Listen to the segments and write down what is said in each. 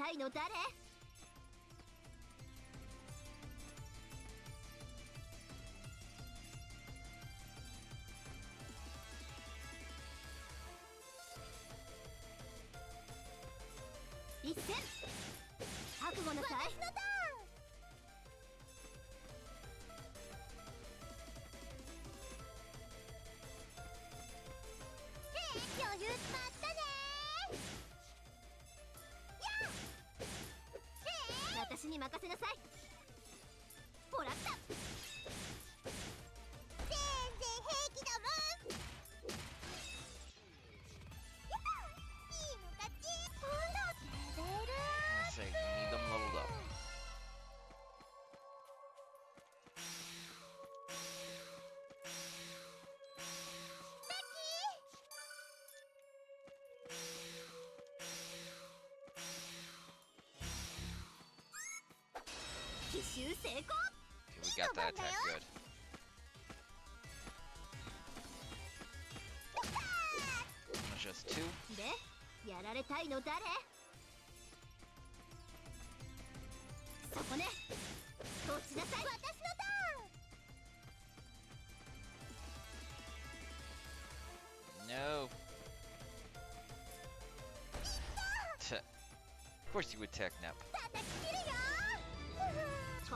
対の誰？任せなさい。Okay, we got that attack good. Just two. No. of course you would tech nap.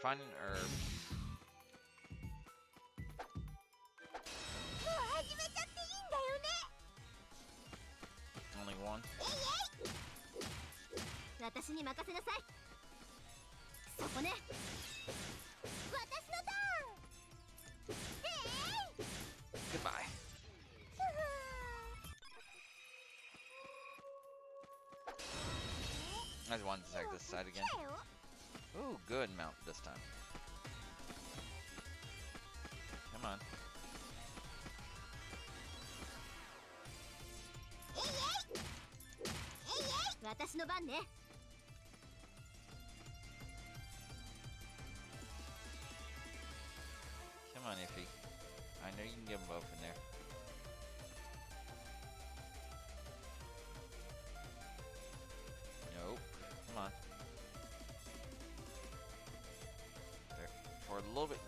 Find an herb. Only one. Goodbye. I just wanted to attack this side again. Ooh, good mount this time. Come on. Hey, hey! Hey, hey! little bit.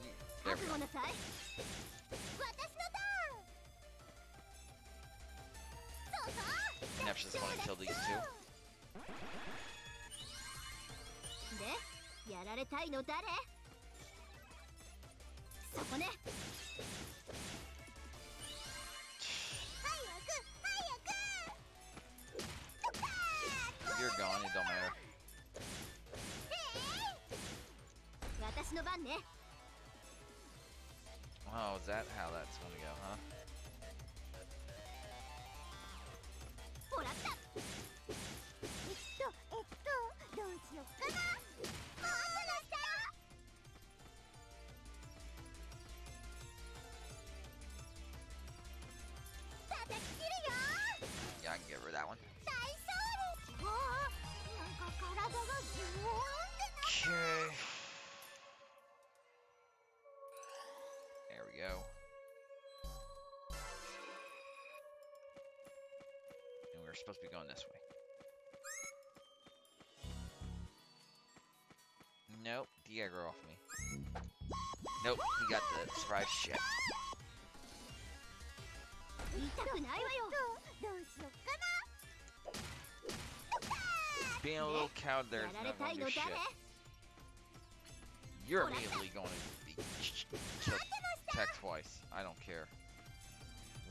There we go. Neps just want to kill these two. で、やられたいの誰そこね We're supposed to be going this way. Nope, Diego, off me. Nope, he got the surprise shit. Being a little cowed there is not going to shit. You're immediately going to be attacked twice. I don't care.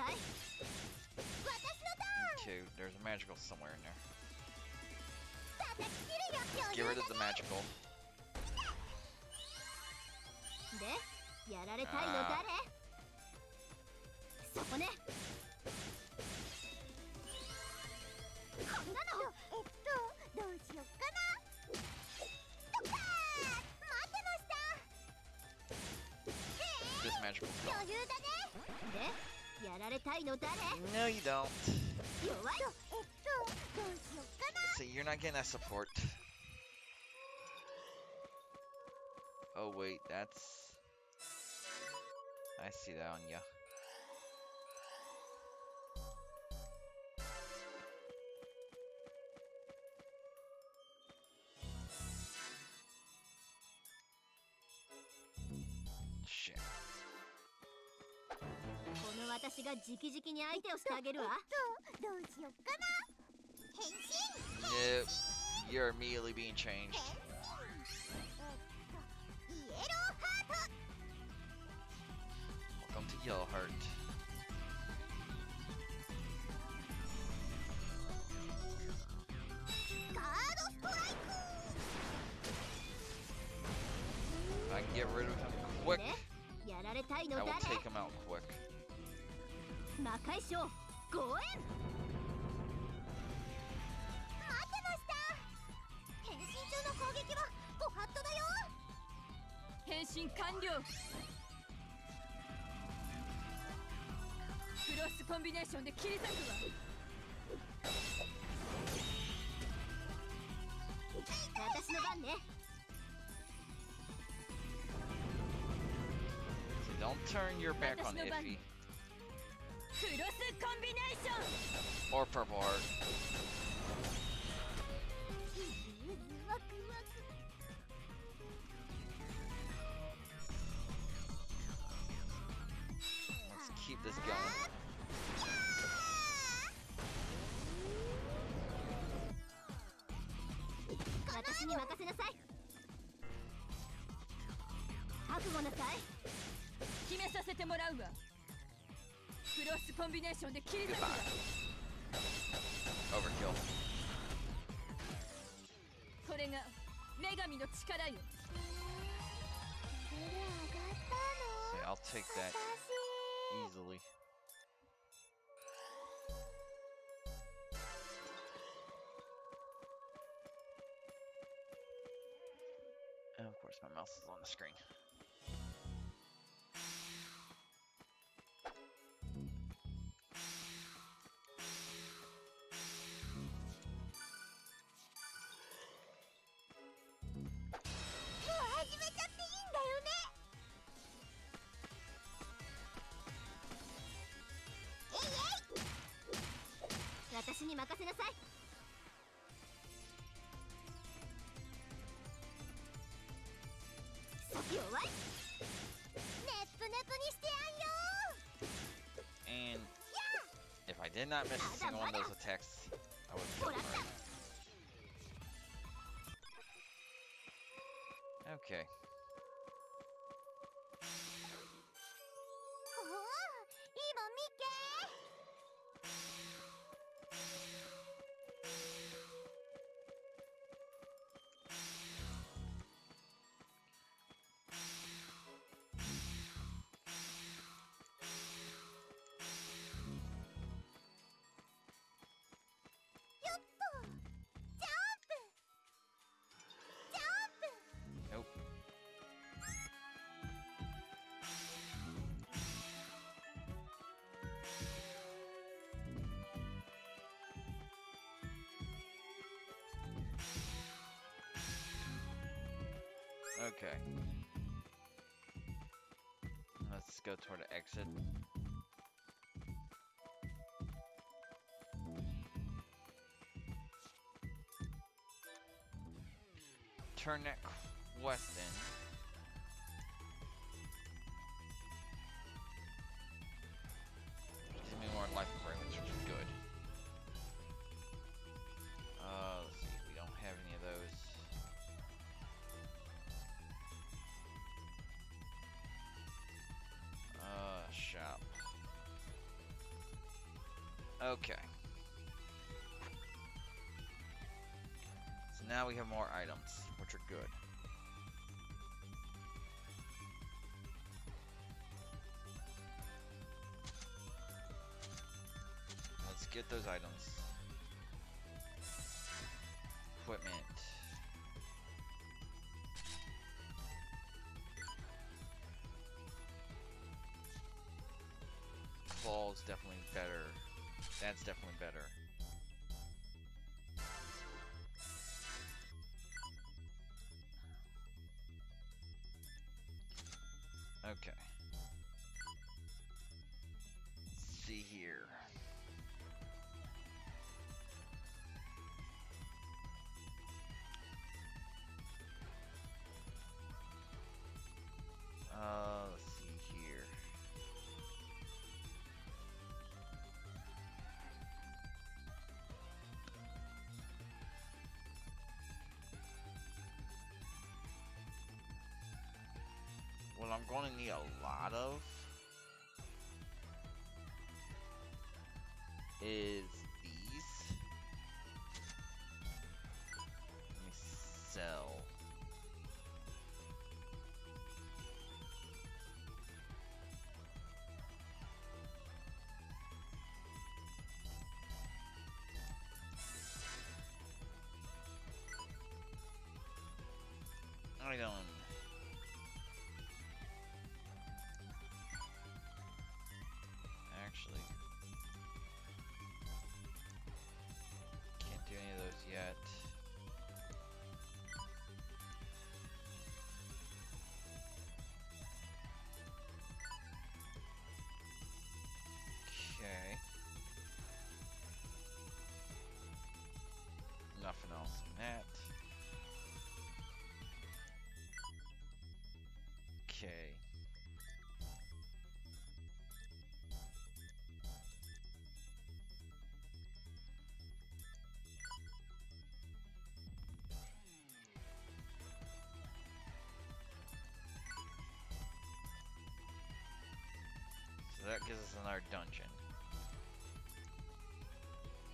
覚悟なさい two. There's a magical somewhere in there. Get rid of the magical. でやられたいのあ誰そこねこんなのえっとどうしよっかなとか待ってました.余裕だねで No, you don't. So you're not getting that support. Oh wait, that's... I see that on you. 私が直々に相手をしてあげるわどうどうしよっかな変身 Nope. You're immediately being changed. えっとイエローハート Welcome to Yellow Heart. Guard strike! If I can get rid of him quick, でやられたいの I will 誰 take him out quick. 魔界将ご縁。待ってました。変身中の攻撃はご法度だよ。変身完了。クロスコンビネーションで切り裂くわ。私の番ね。Don't turn your back on Iffy or Purple Heart. うずうずワクワク Let's keep this going. 私 Goodbye. Overkill. I'll take that easily. And of course my mouse is on the screen. に任せなさい弱いえいねっぷねぷにしてやんよ And if I did not miss a single one of those attacks, Okay. Let's go toward the exit. Turn that quest in. Now we have more items, which are good. Let's get those items. Equipment. Claw's definitely better. That's definitely better. I'm going to need a lot of is gives us another dungeon.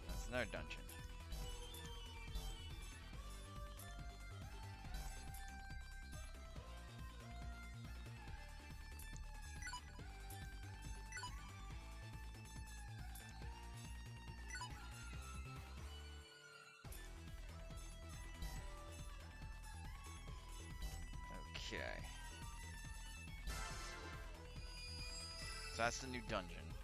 That's another dungeon. So that's the new dungeon.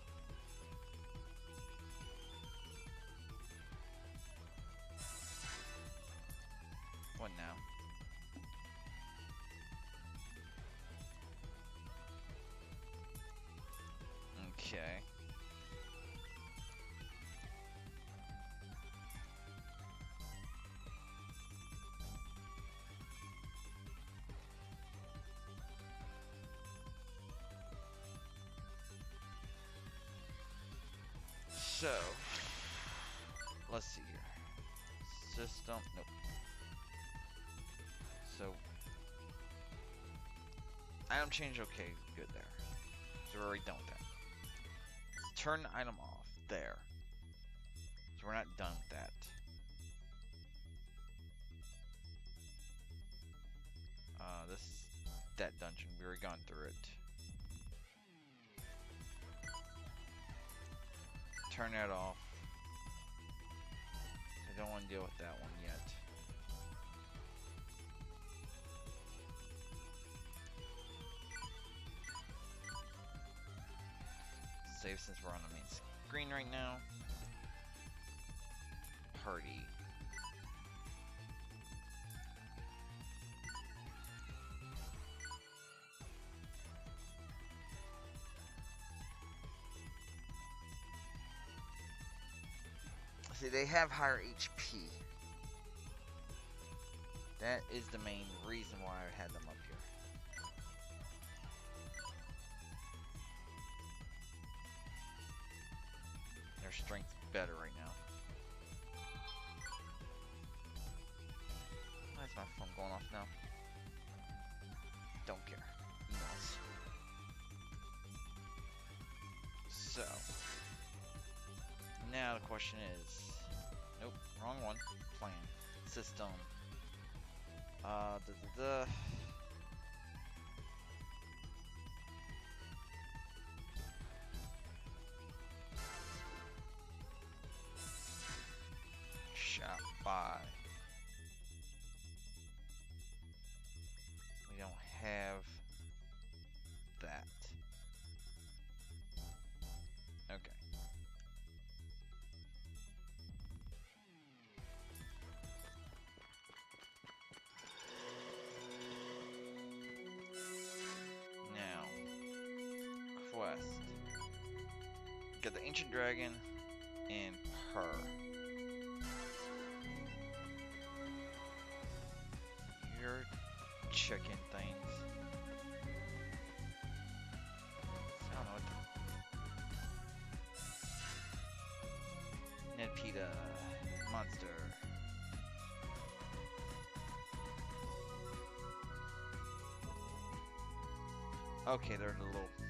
So, let's see here. System, nope. So, Item change, okay, good there. So we're already done with that. Turn item off, there. So we're not done with that. Turn that off. I don't want to deal with that one yet. Save since we're on the main screen right now. Party. See, they have higher HP. That is the main reason why I had them up here. Their strength's better right now. Why is my phone going off now? Don't care. Emails. So. Now the question is... Wrong one. Plan. System. Uh, da da da. Get the ancient dragon and her. You're checking things. I don't know what the... Ned Peta monster. Okay, they're in the little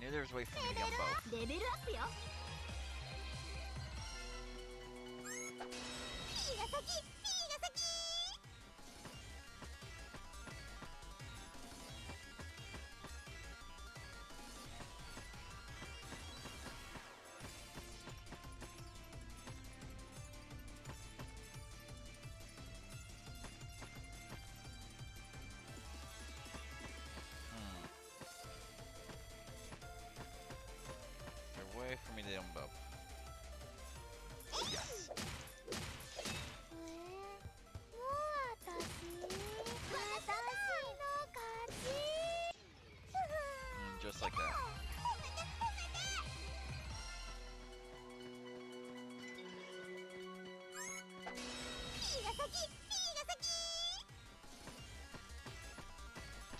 knew there was a way for me to get both. them um up. Yes. Mm, just like that.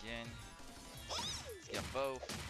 Again. Let's get both.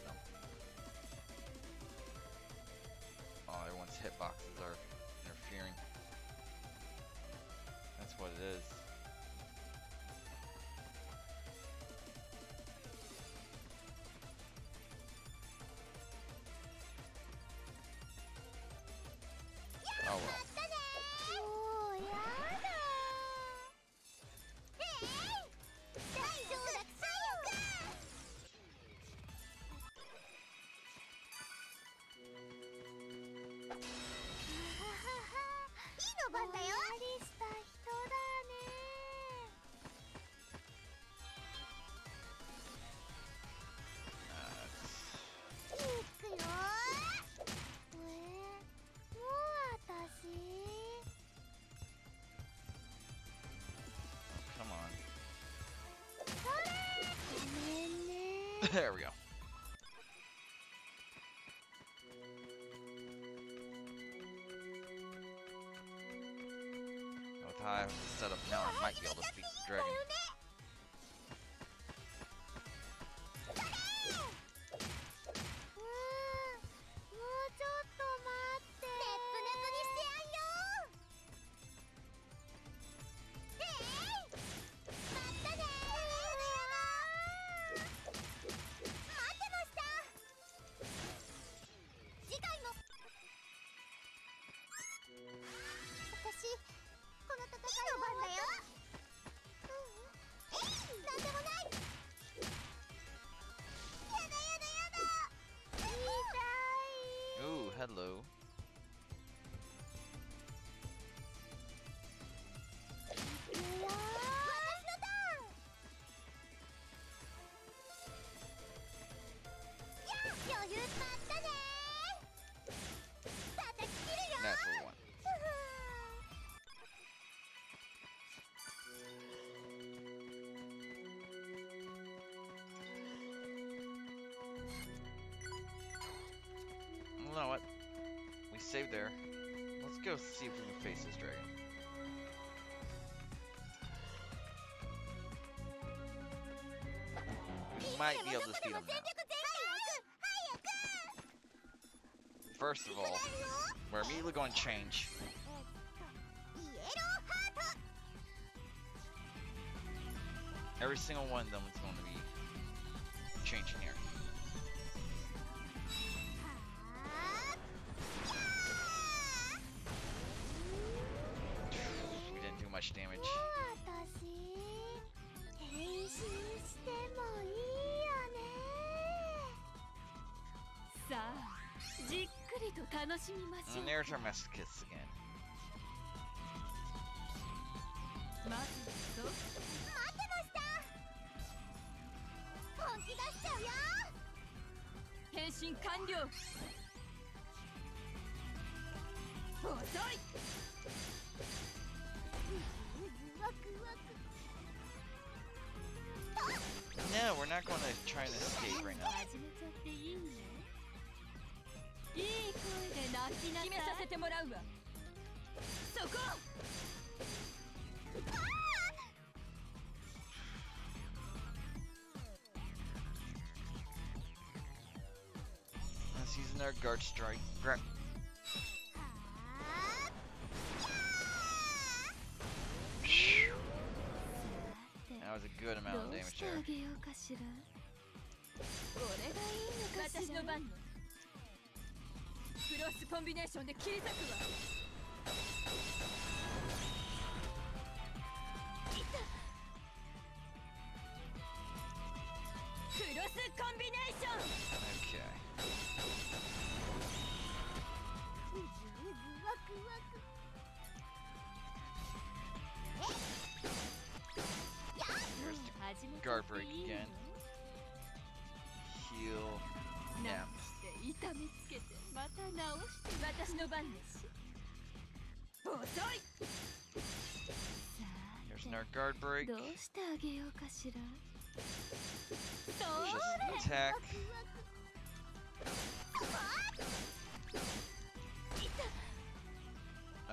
it is. there we go. there. Let's go see if we can face this dragon. We might be able to defeat him now. First of all, we're immediately going to change. Every single one of them is going to be changing here. pleasure again. No, we're not going to try and escape right now. it over. Guard strike. Grab. That was a good amount of damage there. クロスコンビネーションで切り裂くわ。break. Just attack.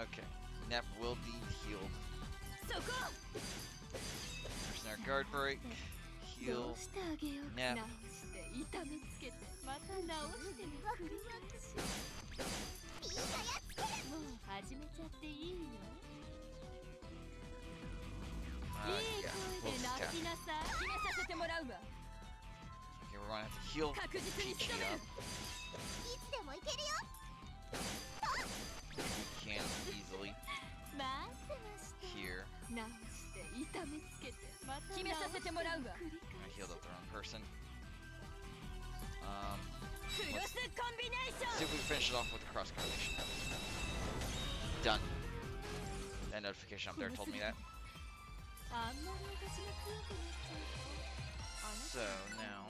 Okay, Nep will be healed. There's our guard break. Heal. Nep. いいの Uh, いい yeah. 声 We'll で just 泣 attack. きなさい決めさせてもらうわ Okay, we're gonna have to heal 確実に仕 Peachy 留め up. るいつでもいけるよ We can easily 待ってました here. 直して痛めつけてまた決めさせてもらうわ繰り I 返 healed し up the wrong person. Um, クロスコンビネーシ see ョ if we can finish it off with the cross combination. Done. That notification up there told me that. So now,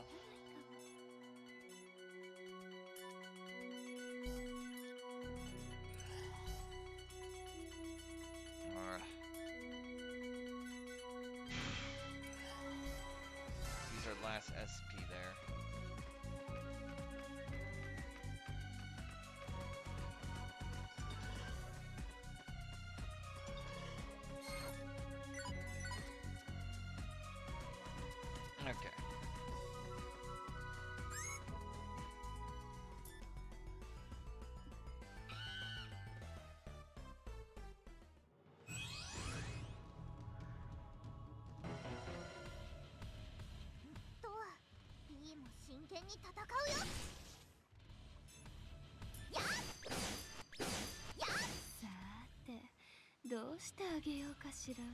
剣に戦うよ。やっやっ。さーてどうしてあげようかしら。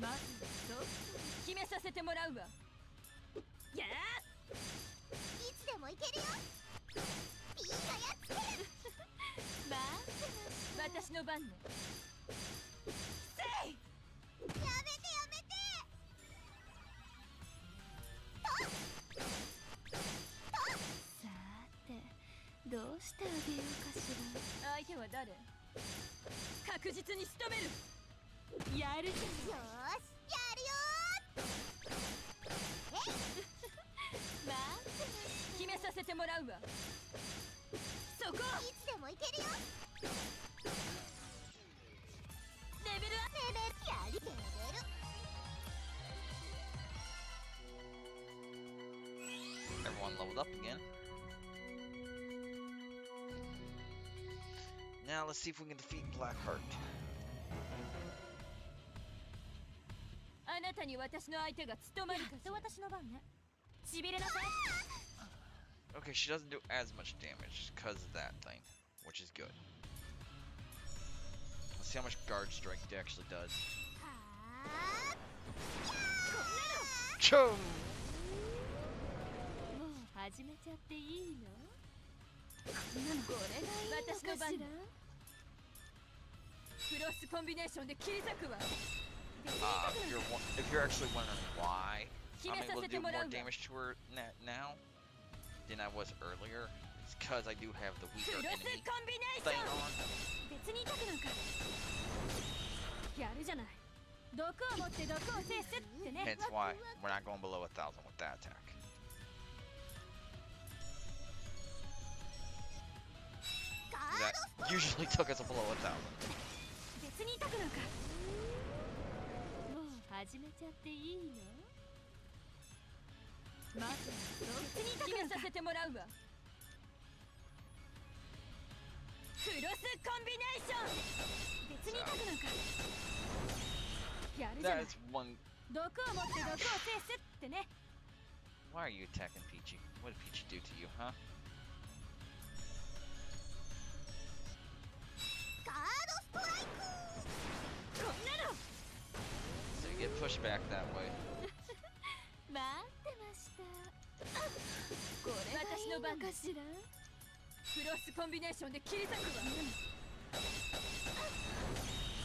まずはどうン決めさせてもらうわ。やいつでもいけるよ。B がやっつける。ました私の番ね確実に仕留める。やるじゃん。よ let's see if we can defeat Blackheart. あなたに私の相手が務まるかしら私の番ねしびれなさい Okay, she doesn't do as much damage because of that thing, which is good. Let's see how much guard strike it actually does. は Chum! ーもう始めちゃっていいのこんなのこれがいいのかしら Uh, if you're wa- if you're actually wondering why 決 I'm めさ able せ to て do もら more うわ damage to her na- now than I was earlier, it's because I do have the ク weaker ロス enemy コンビネーシ thing ョン on. 別に痛くなんかやるじゃない毒を持って毒を制すってね Hence why we're not going below a thousand with that attack. ガ That usually took us below a thousand. 別に痛くなんか。もう始めちゃっていいの？まずは別に痛くさせてもらうわクロスコンビネーション！別に痛くなんか。やるじゃない.毒を持って毒を制すってね。Why are you attacking Peachy? What did Peachy do to you, huh? ガードストライク get that way.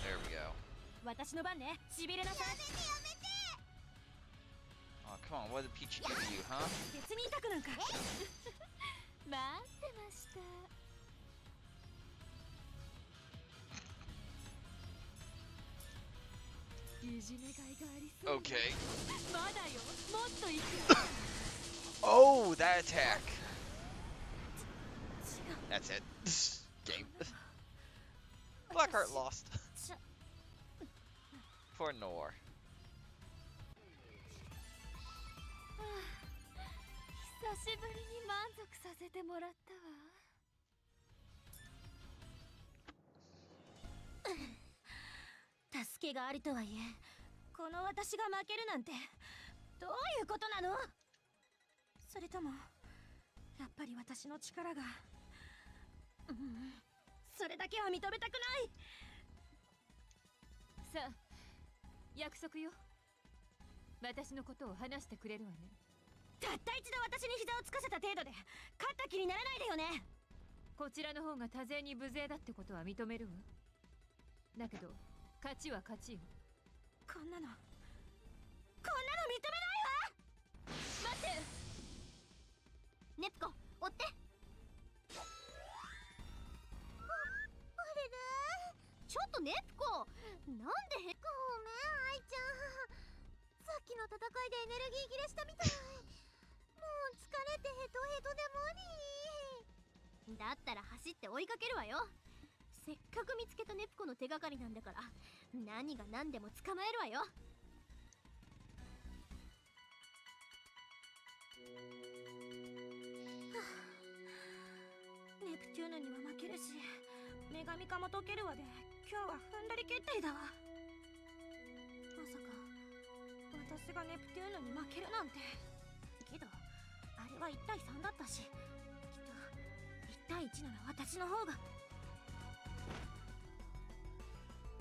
There we go. Oh, come on, what did Peach give you, huh? Okay. まだよもっと行く Oh, that attack. 違う That's it. Game. Blackheart lost. ちゃ For Nor. この私が負けるなんてどういうことなの？それともやっぱり私の力がうんそれだけは認めたくない？さあ約束よ。私のことを話してくれるわね。たった一度私に膝をつかせた程度で勝った気にならないでよね。こちらの方が多勢に無勢だってことは認めるわ。だけど勝ちは勝ちよこんなの。こんなの認めないわ。待って。ネプコ追って。あれれちょっとネプコなんでへごめんアイちゃん。さっきの戦いでエネルギー切れしたみたい。もう疲れてヘトヘトで無理だったら走って追いかけるわよ。せっかく見つけたネプコの手がかりなんだから何が何でも捕まえるわよ。ネプチューヌには負けるし女神化も解けるわで今日は踏んだり蹴ったりだわ。まさか私がネプテューヌに負けるなんて。けどあれは1対3だったしきっと1対1なら私の方が。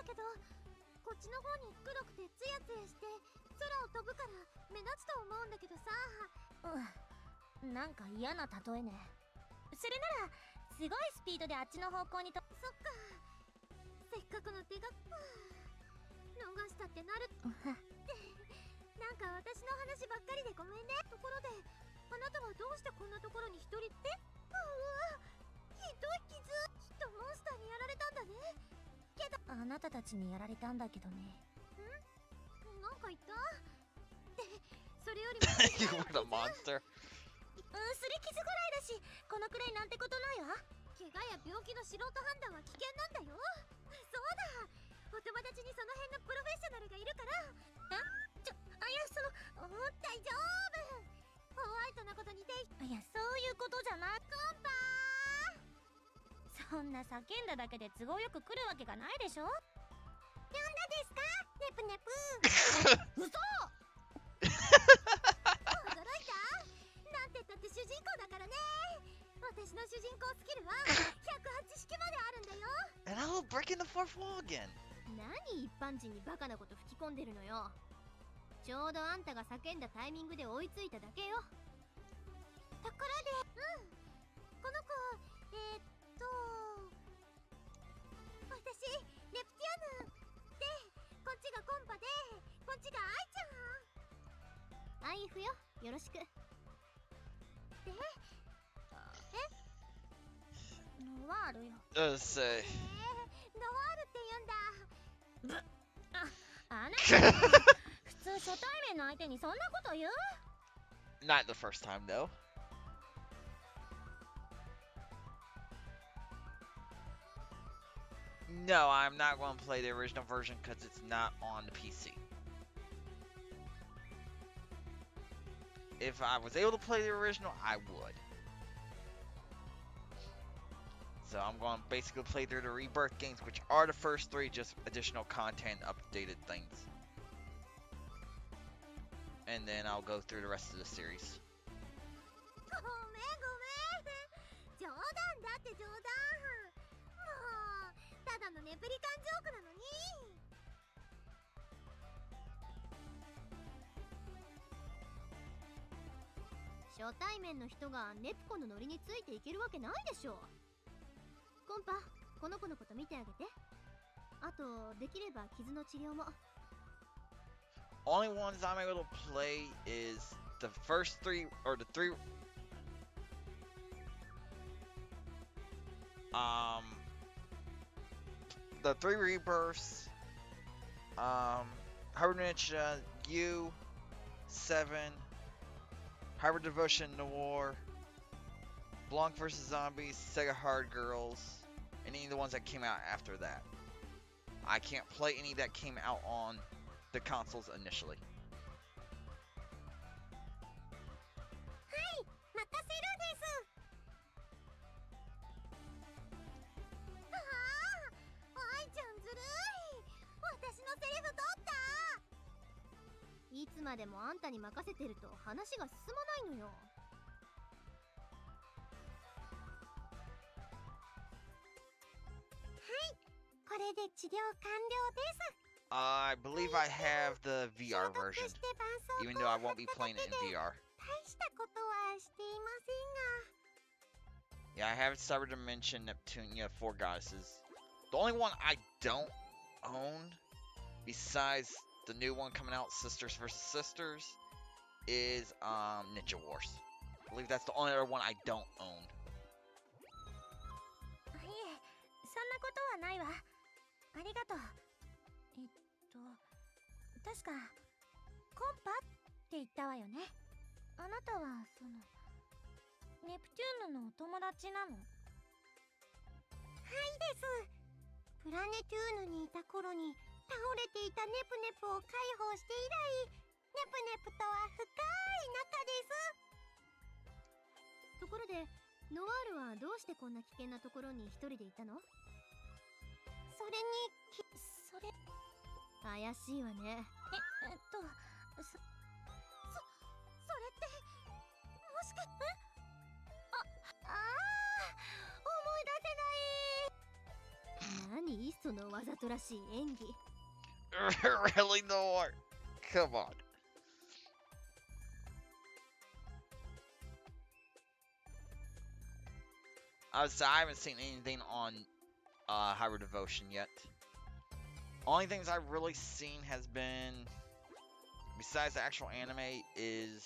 だけどこっちの方に黒くてツヤツヤして空を飛ぶから目立つと思うんだけどさ。うん。なんか嫌な例えね。それならすごいスピードであっちの方向にと。そっか。せっかくの手が逃したってなる。なんか私の話ばっかりでごめんね。ところであなたはどうしてこんなところに一人って？うわひどい傷。きっとモンスターにやられたんだねあなたたちにやられたんだけどね。なんか言った？で それよりも。You were the monster. うんすり傷ぐらいだしこのくらいなんてことないわ。怪我や病気の素人判断は危険なんだよ。そうだ。お友達にその辺のプロフェッショナルがいるから。ちょあいやそのお大丈夫。ホワイトなことにて。いやそういうことじゃなコンパそんな叫んだだけで都合よく来るわけがないでしょ？ー呼んだですか？ネプネプ嘘！驚いた？なんてったって主人公だからね。私の主人公スキルは108式まであるんだよ。And I'll break in the fourth wall again. 何一般人にバカなこと吹き込んでるのよ。ちょうどあんたが叫んだタイミングで追いついただけよ。ところでうん。この子えー、っちがコンパで。こっちがアイちゃん。アイフよ。よろしく。でえ？ノワールよ。Let's say. えー、ノワールって言うんだ。あなた。普通初対面の相手にそんなこと言う？Not the first time though. No, I'm not going to play the original version because it's not on the PC. If I was able to play the original, I would. So I'm going to basically play through the Rebirth games, which are the first three, just additional content, updated things. And then I'll go through the rest of the series. だのネプリカンジョークなのに。初対面の人がネプコのノリについていけるわけないでしょコンパこの子のこと見てあげて。あとできれば傷の治療も。Only ones I'm able to play is the first three or the three um the three rebirths um Ninja U seven Hyperdevotion Noire Blanc vs Zombies Sega Hard Girls any of the ones that came out after that I can't play any that came out on the consoles initially. いつまでもあんたに任せてると話が進まないのよこれで治療完了です I believe I have the VR version, even though I won't be playing it in VR. 大したことはしていませんが Yeah, I have Cyber Dimension Neptunia Four Goddesses. The only one I don't own, besides the new one coming out, Sisters vs. Sisters, is um Ninja Wars. I believe that's the only other one I don't own. いえそんなことはないわありがとうえっと確かコンパって言ったわよねあなたはそのネプテューヌのお友達なのはいですプラネトゥーヌにいた頃に倒れていたネプネプを解放して以来ネプネプとは深い仲です。ところでノワールはどうしてこんな危険なところに一人でいたの？それにきそれ怪しいわねええっとそそそれってもしかしてああー思い出せない。何？そのわざとらしい演技 really, no more. Come on. I was I haven't seen anything on uh, Devotion yet. Only things I've really seen has been, besides the actual anime, is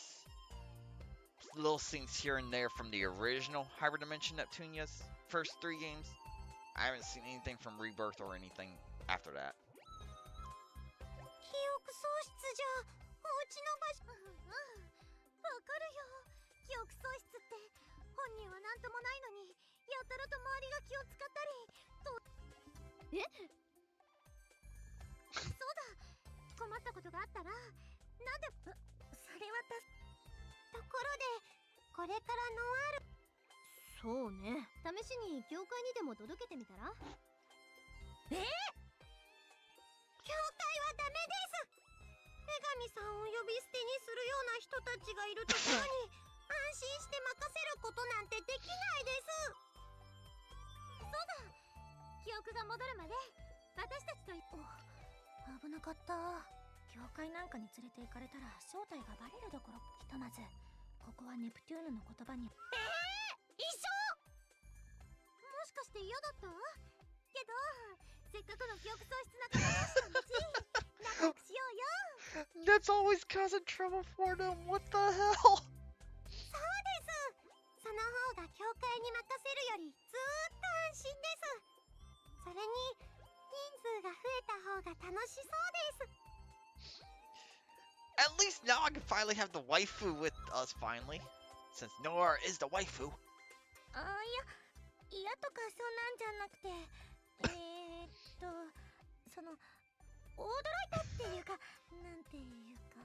little scenes here and there from the original Hyperdimension Neptunia's first three games. I haven't seen anything from Rebirth or anything after that. じゃお家の場所うんうんわかるよ記憶喪失って本人は何ともないのに。やたらと周りが気を使ったりとえそうだ。困ったことがあったら。なんでそれはたところでこれからノワールそうね。試しに教会にでも届けてみたらえ教会はダメです。女神さんを呼び捨てにするような人たちがいるところに 安心して任せることなんてできないです。そうだ。記憶が戻るまで私たちとお危なかった。教会なんかに連れて行かれたら正体がバレるどころひとまずここはネプテューヌの言葉に。ええー、一緒。もしかして嫌だった？けどせっかくの記憶喪失な方同士なんだし仲良くしようよ That's always causing trouble for them. What the hell? そうですその方が教会に任せるよりずーっと安心ですそれに人数が増えた方が楽しそうです At least now I can finally have the waifu with us finally. Since Noir is the waifu. あいや嫌とかそんなんじゃなくてえー、っとその 驚いたっていうかなんていうか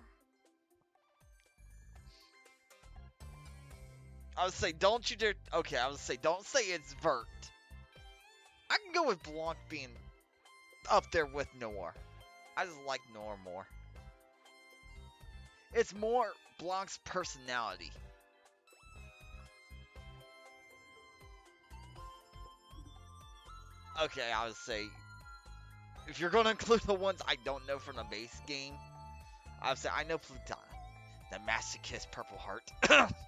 I would say, don't you dare. Okay, I would say, don't say it's Vert. I can go with Blanc being up there with Noir. I just like Noir more. It's more Blanc's personality. Okay, I would say, if you're gonna include the ones I don't know from the base game, I've said I know Plutia, the masochist Purple Heart.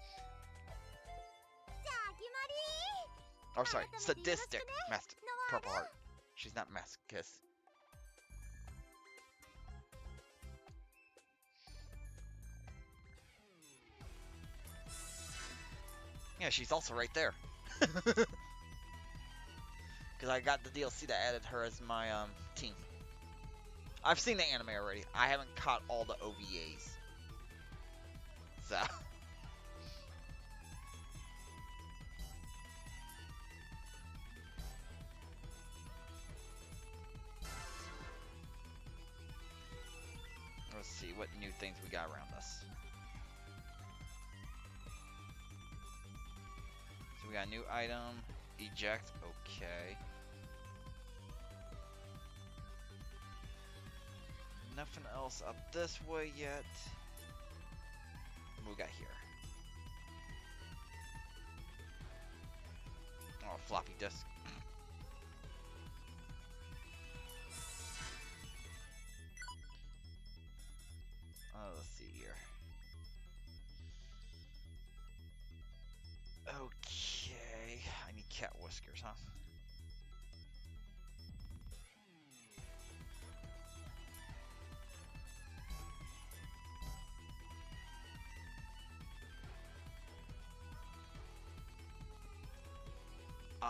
Oh, sorry, sadistic master Purple Heart. She's not masochist. Yeah, she's also right there. Because I got the DLC that added her as my um team. I've seen the anime already. I haven't caught all the OVAs. So. Let's see what new things we got around us. So we got a new item, eject, okay. Nothing else up this way yet. What we got here? Oh, floppy disk. Uh, let's see here. Okay, I need cat whiskers, huh?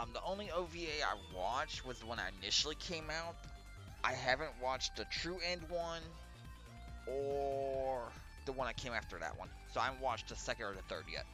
Um, the only OVA I watched was the one that initially came out. I haven't watched the True End one or the one that came after that one. So I haven't watched the second or the third yet.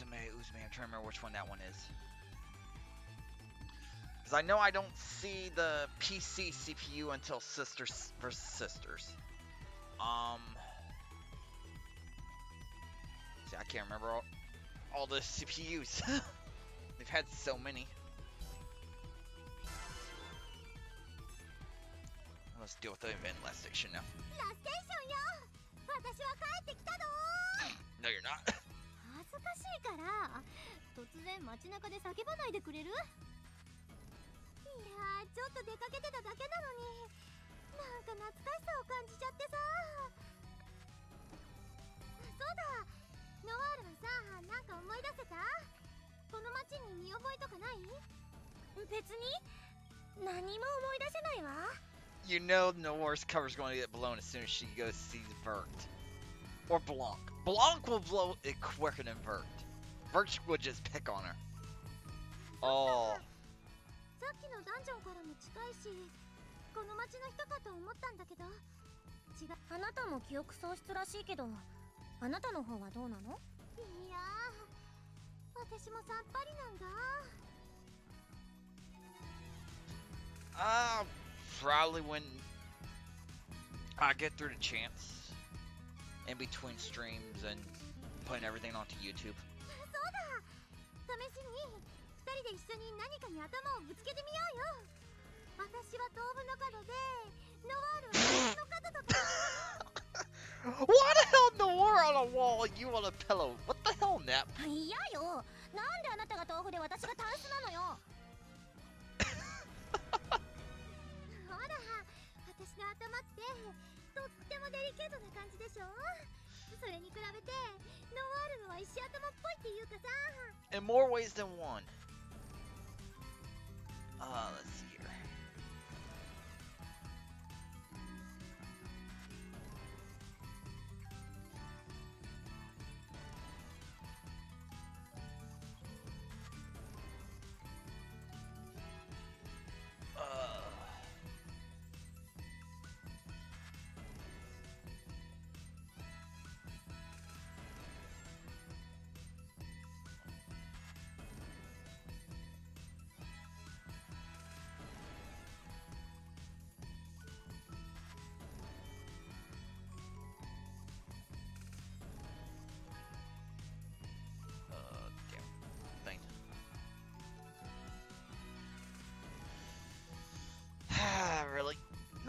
Uzume, Uzume. I'm trying to remember which one that one is. Because I know I don't see the PC CPU until Sisters vs Sisters. Um. See, I can't remember all, all the CPUs. They've had so many. Let's deal with the event Lastation now. No, you're not. かしいから。突然街中で叫ばないでくれる？いやーちょっと出かけてただけなのに。なんか懐かしさを感じちゃってさ。そうだ。ノワールはさなんか思い出せた？この街に見覚えとかない？別に？何も思い出せないわ。You know Noir's cover's going to get blown as soon as she goes sees Vert. Or Blanc. Blanc will blow it quicker than Vert. Vert would just pick on her. Oh. さっきのダンジョンからも近いしこの街の人かと思ったんだけど違うあなたも記憶喪失らしいけどあなたの方はどうなのいやー私もさっぱりなんだ Uh, probably when I get through the chance. in between streams and putting everything onto YouTube. What the hell in on a wall you on a pillow? What the hell, Nep? いやよなんであなたが豆腐で私がタンスなのよとってもデリケートな感じでしょ？それに比べてノワールのは石頭っぽいっていうかさ In more ways than one. Ah, Uh, let's see here.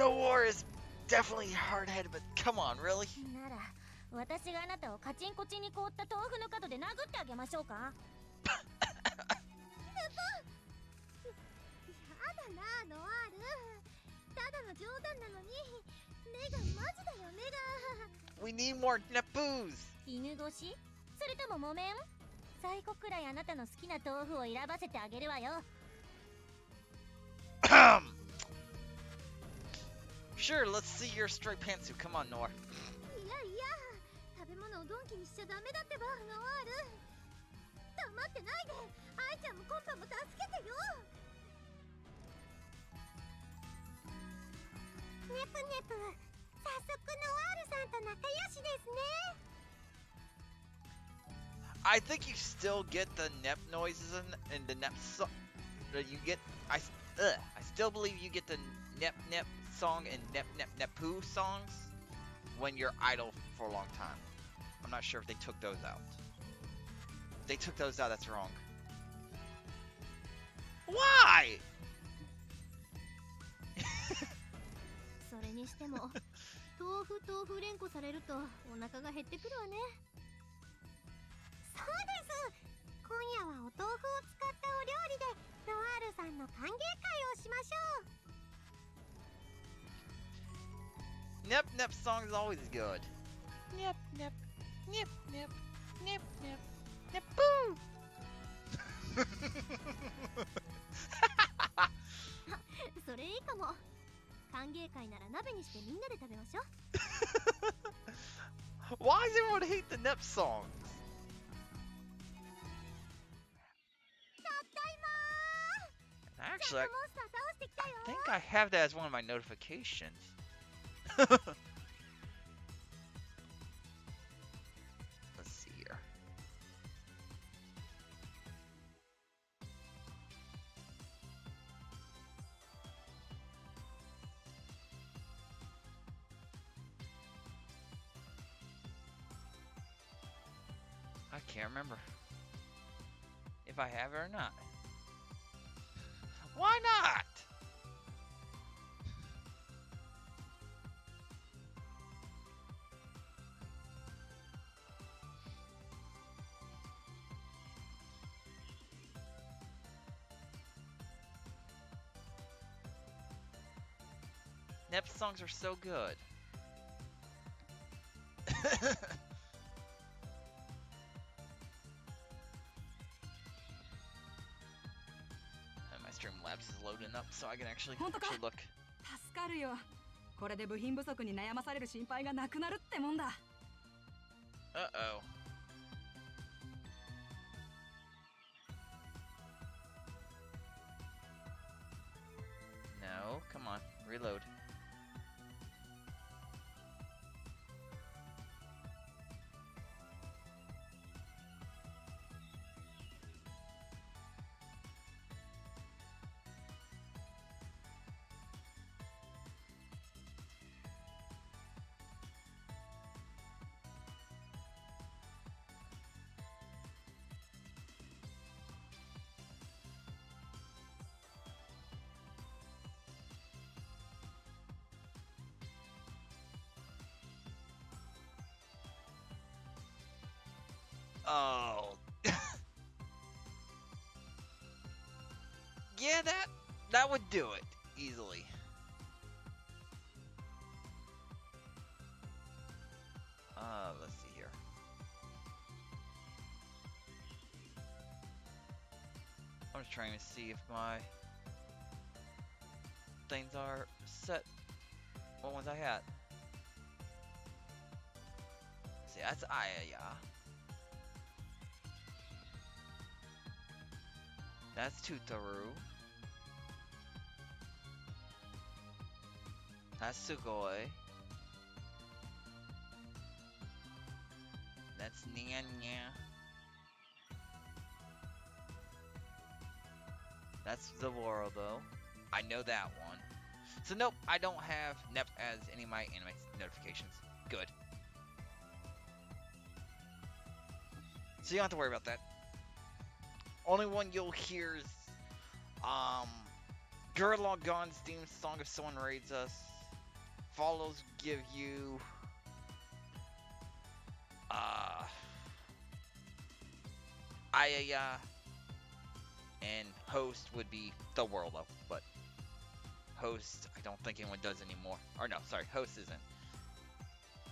No war is definitely hard-headed, but come on, really? なら私があなたをカチンコチンに凍った豆腐の角で殴ってあげましょうかやだなノワールただの冗談なのに目がマジだよ目が We need more Nepus! 犬越しそれとも木綿最後くらいあなたの好きな豆腐を選ばせてあげるわよ Sure, let's see your striped pantsuit. Come on, Nor. I think you still get the Nep noises and, the Nep. So you get. I, I still believe you get the Nep Nep song and Nep Nep Nepu songs when you're idle for a long time. I'm not sure if they took those out. If they took those out, that's wrong. Why? それにしても豆腐豆腐連呼されるとお腹が減ってくるわねそうです今夜はお豆腐を使ったお料理でノワールさんの歓迎会をしましょう Nep Nep song is always good. Nep Nep. Nep Nep. Nep Nep. Nep Boo! Why does everyone hate the Nep songs? Actually, I, I think I have that as one of my notifications. Let's see here. I can't remember if I have it or not. Why not? Nep songs are so good. And my Streamlabs is loading up so I can actually, 本当か？ actually look. 助かるよこれで部品不足に悩まされる心配がなくなるってもんだ Uh-oh. No, That would do it easily. Uh, let's see here. I'm just trying to see if my things are set. What ones I had? See, that's Aya, yeah. That's Tuturu. That's Sugoi. That's. That's the though. I know that one. So nope, I don't have NEP as any of my anime notifications. Good. So you don't have to worry about that. Only one you'll hear is um Gurlong Gon's theme song if someone raids us. Follows give you uh Ayaya and host would be the world of but host I don't think anyone does anymore. Or no, sorry, host isn't.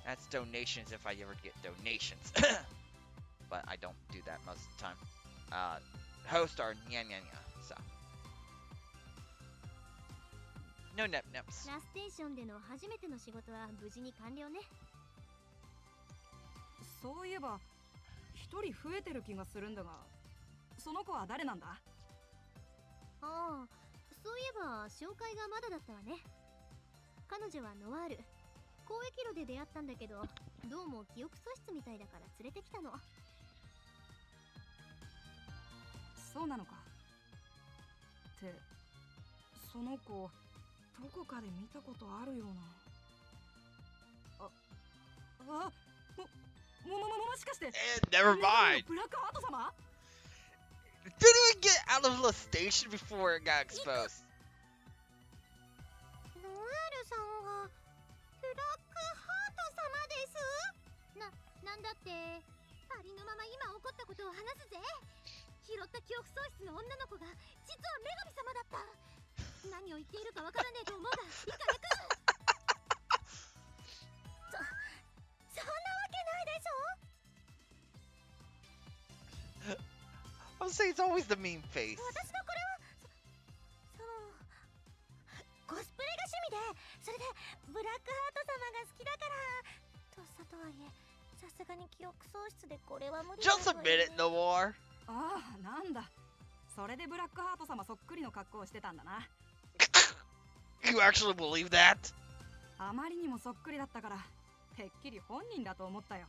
That's donations if I ever get donations. but I don't do that most of the time. Uh host are nya nya nya, so. No nep neps. ラステーションでの初めての仕事は無事に完了ね。そういえば一人増えてる気がするんだがその子は誰なんだ？ああそういえば紹介がまだだったわね。彼女はノワール。交易路で出会ったんだけどどうも記憶喪失みたいだから連れてきたの。そうなのか。ってその子どこかで見たことあるような。ああもももももしかして。Never mind. ブラックハート様？Didn't we get out of the station before it got exposed? ノワールさんがブラックハート様です。な、なんだって。ありのまま今起こったことを話すぜ。拾った記憶喪失の女の子が実は女神様だった何を言っているかわからねえと思うがいいかな。くそ、そんなわけないでしょ？I would say it's always the mean face. 私のこれはそそのコスプレが趣味でそれでブラックハート様が好きだからとっさとはいえさすがに記憶喪失でこれは無理だ Just わ admit it, no more. ああなんだ。それでブラックハート様そっくりの格好をしてたんだな You actually believe that? あまりにもそっくりだったからてっきり本人だと思ったよ。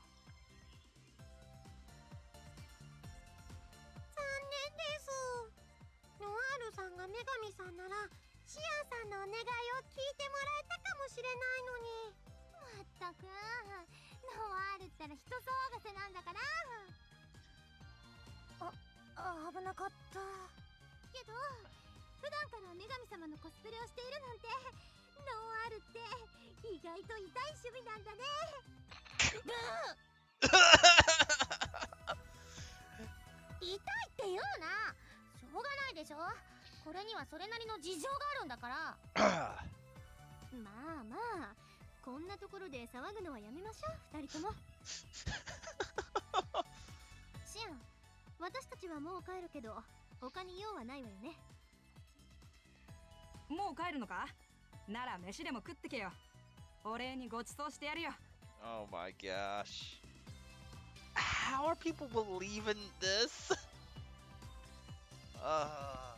残念です。ノワールさんが女神さんならシアンさんのお願いを聞いてもらえたかもしれないのに。まったく。ノワールったら人騒がせなんだから。あ危なかった。けど普段から女神様のコスプレをしているなんてノンアルって意外と痛い趣味なんだね。ブー痛いって言うな。しょうがないでしょ。これにはそれなりの事情があるんだから。まあまあこんなところで騒ぐのはやめましょう。二人とも。シアン私たちはもう帰るけど他に用はないわよねもう帰るのかなら飯でも食ってけよお礼にご馳走してやるよ Oh my gosh. How are people believing this? Uh.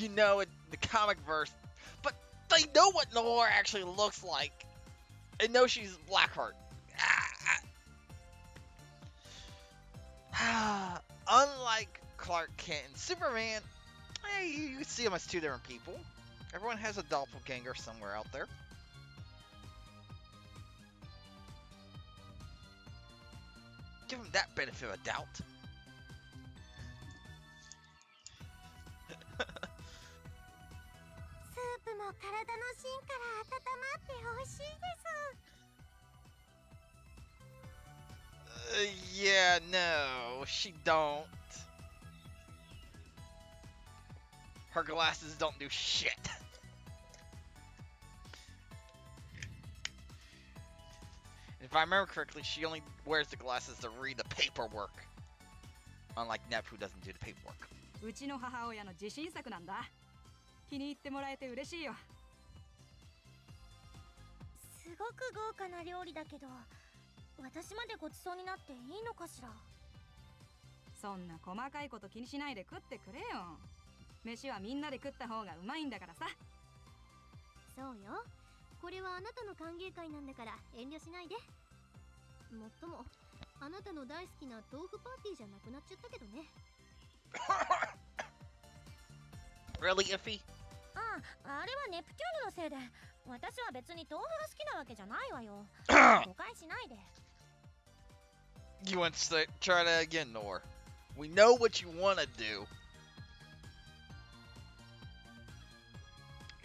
You know, in the comic verse. But they know what Noir actually looks like. They know she's Blackheart. Ah. Unlike Clark Kent and Superman, hey, you see them as two different people. Everyone has a doppelganger somewhere out there. Give him that benefit of a doubt. スープも体の芯から温まって美味しいです Uh, yeah, no, she don't. Her glasses don't do shit. if I remember correctly, she only wears the glasses to read the paperwork. Unlike Nep, who doesn't do the paperwork. うちの母親の自信作なんだ 気に入ってもらえて嬉しいよ。すごく豪華な料理だけど私までごちそうになっていいのかしら？そんな細かいこと気にしないで食ってくれよ。飯はみんなで食った方がうまいんだからさ。そうよ。これはあなたの歓迎会なんだから遠慮しないで。もっともあなたの大好きな豆腐パーティーじゃなくなっちゃったけどね really, Iffy? あああれはネプキューヌのせいで私は別に豆腐が好きなわけじゃないわよ誤解しないで You want to say, try that again, Nor? We know what you want to do.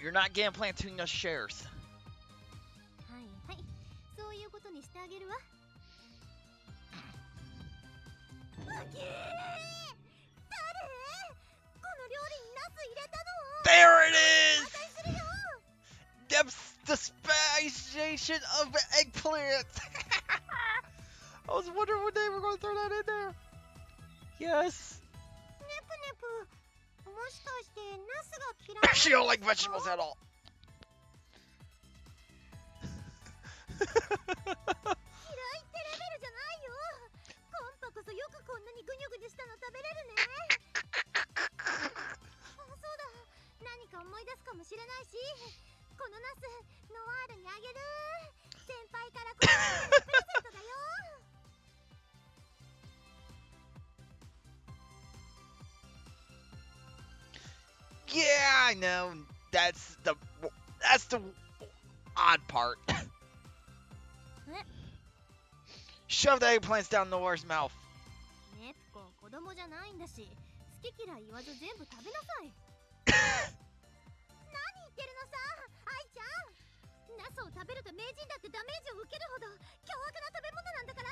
You're not getting Plantuna shares. はいはいそういうことにしてあげるわ There it is! Depth of eggplant! I was wondering when they were going to throw that in there. Yes. she don't like vegetables at all. か思い出すかもしれないしこのナスノワールにあげる先輩からこのプレゼントだよ Yeah, I know. That's the that's the odd part. Shove the eggplants down Noir's mouth. ねプコ子供じゃないんだし好き嫌い言わず全部食べなさい てるのさ愛ちゃん。ナスを食べると名人だってダメージを受けるほど凶悪な食べ物なんだから。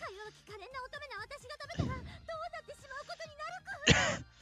か弱き可憐な乙女な私が食べたらどうなってしまうことになるか。